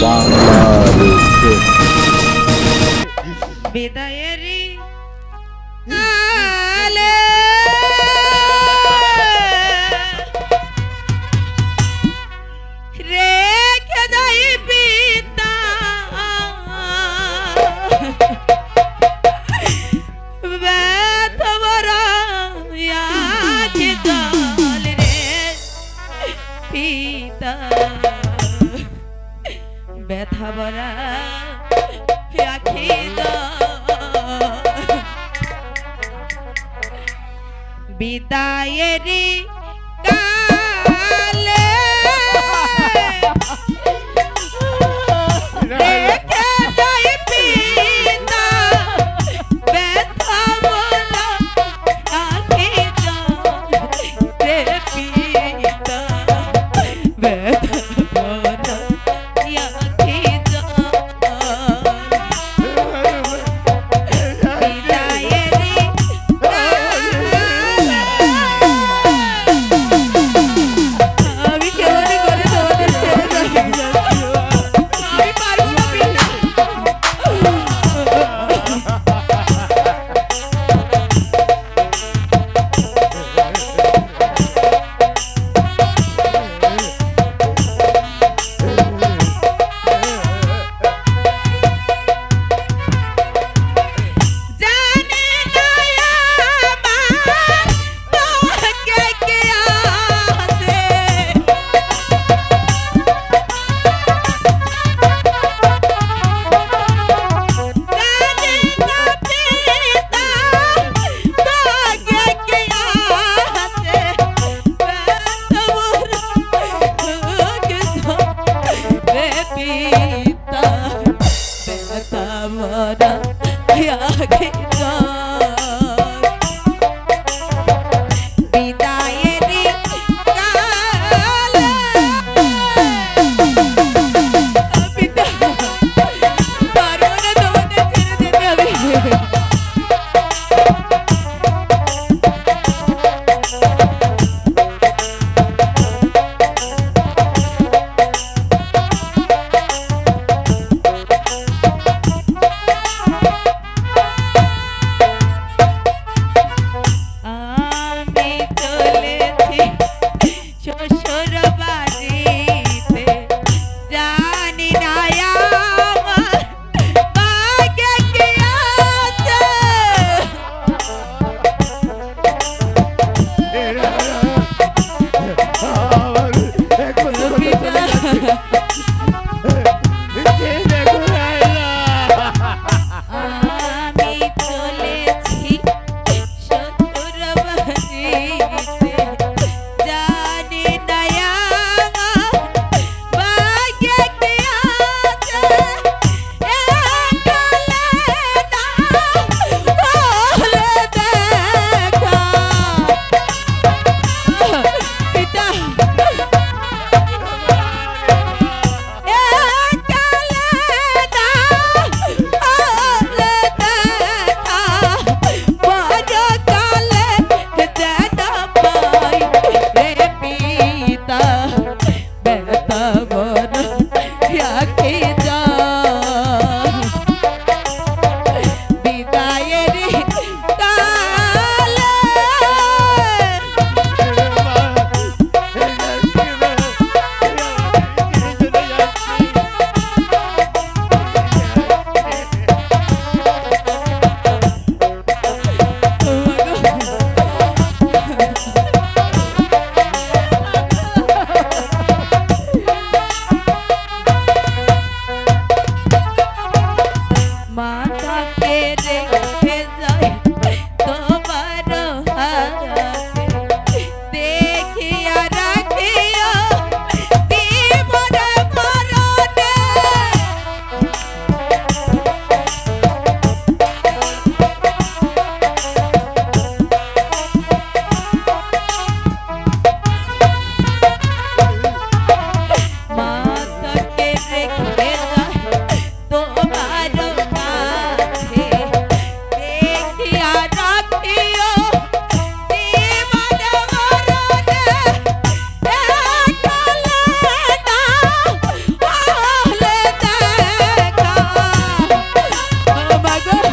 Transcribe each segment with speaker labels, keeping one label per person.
Speaker 1: Bangladesh. Bedaya यरि kita Betama na Ya kita.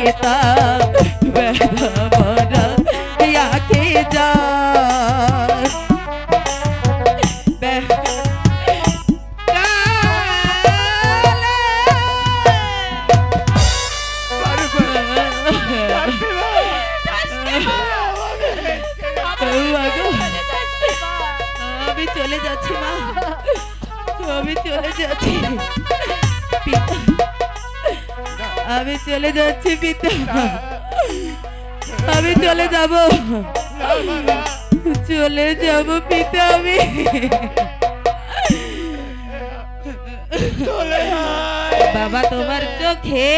Speaker 1: পিতা ব্যথা ভরা ইয়াকে জল আমি চলে যাচ্ছি মা আমি চলে যাচ্ছি পিতা আমি চলে যাচ্ছি পিতা। আমি চলে যাব। চলে যাব পিতা আমি। বাবা তোমার চোখে